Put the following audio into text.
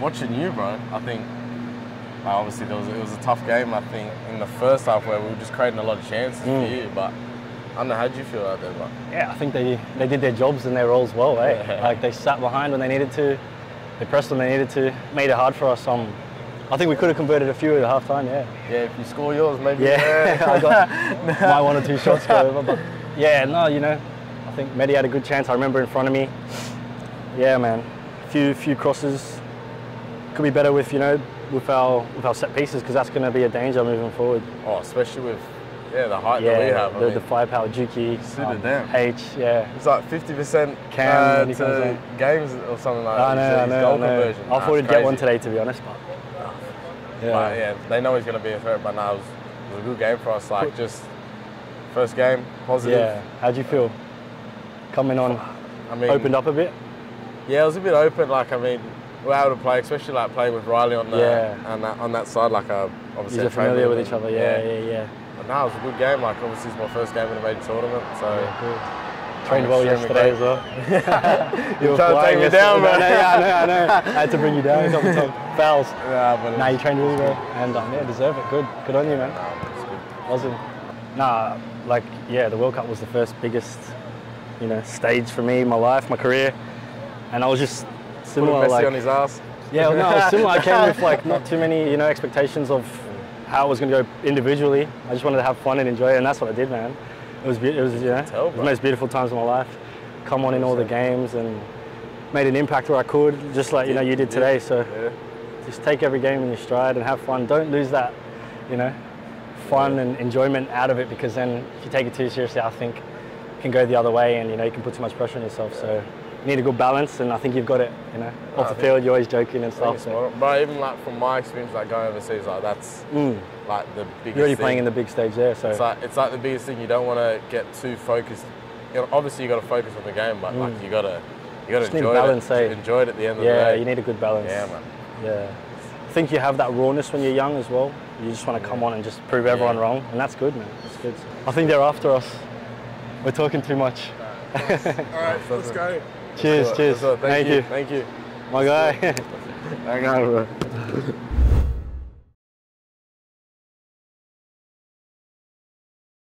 watching you, bro, I think like, obviously there was, it was a tough game. I think in the first half where we were just creating a lot of chances Mm. for you, but I don't know how did you feel out there, bro? Yeah, I think they, they did their jobs and their roles well, eh? Yeah. Like they sat behind when they needed to, they pressed when they needed to, made it hard for us. Um, I think we could have converted a few at half time, yeah. Yeah, if you score yours, maybe. Yeah, I got my one or two shots go over. But yeah, no, you know, I think Medi had a good chance. I remember in front of me. Yeah, man, few few crosses. Could be better with you know with our with our set pieces because that's going to be a danger moving forward. Oh, especially with yeah the height Yeah, that we have. I the, mean, the firepower Juki, them. H, yeah. It's like 50% Cam, uh, he comes to games or something like I that. know, I know, goal I know. conversion. I thought he'd get one today, to be honest. But yeah, But yeah, they know he's going to be a threat, but now it was, it was a good game for us. Like, just first game, positive. yeah. How'd you feel coming on? I mean, Opened up a bit. Yeah, it was a bit open. Like, I mean, were able to play, especially like playing with Riley on the Yeah. on that on that side. Like, uh, You obviously, are familiar with each other. Yeah, yeah, yeah. But now it was a good game. Like, obviously, it's my first game in a major tournament, so. Good. Trained well yesterday as well. you were trying to take me down, No, man. no, yeah, I know, I know. I had to bring you down a couple of times. Fouls. Yeah, but Nah, you trained really well, and um, yeah, deserve it. Good, good on you, man. Nah. Awesome. Nah, like yeah, the World Cup was the first biggest, you know, stage for me, my life, my career, and I was just similar. Like, on his ass. yeah, well, no, similar. I came with like not too many, you know, expectations of how it was going to go individually. I just wanted to have fun and enjoy it, and that's what I did, man. It was, it was, you know, tell, it was the most beautiful times of my life. Come on in all the games and made an impact where I could, just like you know you did today. So Yeah. just take every game in your stride and have fun. Don't lose that, you know, fun and enjoyment out of it because then if you take it too seriously, I think it can go the other way and you know you can put too much pressure on yourself. So need a good balance, and I think you've got it. You know, I off the think- field you're always joking and stuff. So. But even like from my experience, like going overseas, like that's Mm. like the biggest. You're already thing. playing in the big stage there, so It's like it's like the biggest thing. You don't want to get too focused. You know, obviously, you got to focus on the game, but like you got to you got to Mm. Enjoy balance, it. eh? Enjoy it at the end of yeah, the day. Yeah, you need a good balance. yeah, man. Yeah. I think you have that rawness when you're young as well. You just want to come on and just prove everyone Yeah. wrong, and that's good, man. That's good. I think they're after us. We're talking too much. All right, let's go. Cheers, cheers. Thank, Thank you. you. Thank you. My guy. Hang on, bro.